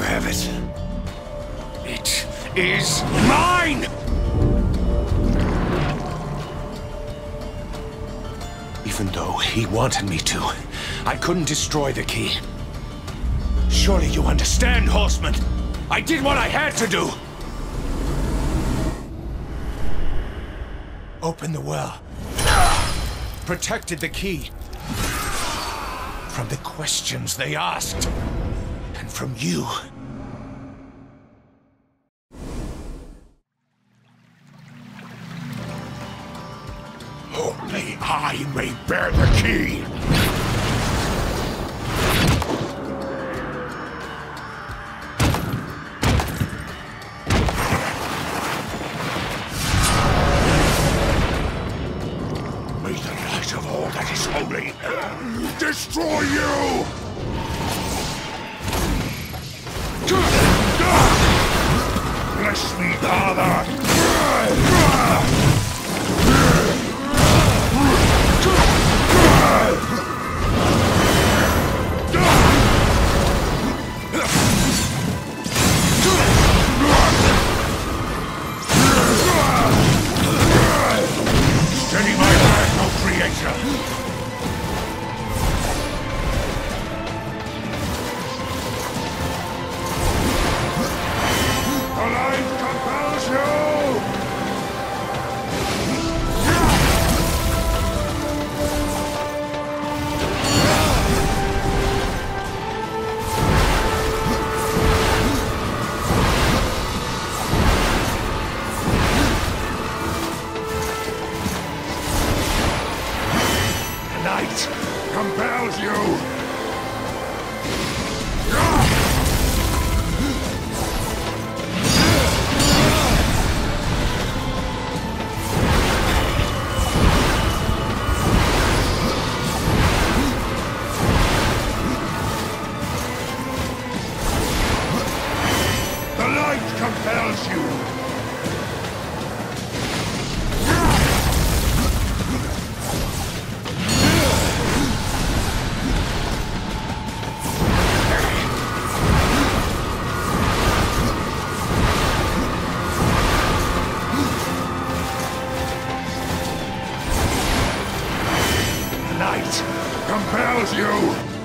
have it. It is mine! Even though he wanted me to, I couldn't destroy the key. Surely you understand, Horseman. I did what I had to do. Open the well. Protected the key. From the questions they asked. And from you. Only I may bear the key. Destroy you! Bless me, Father! Compels you! The light compels you! Compels you!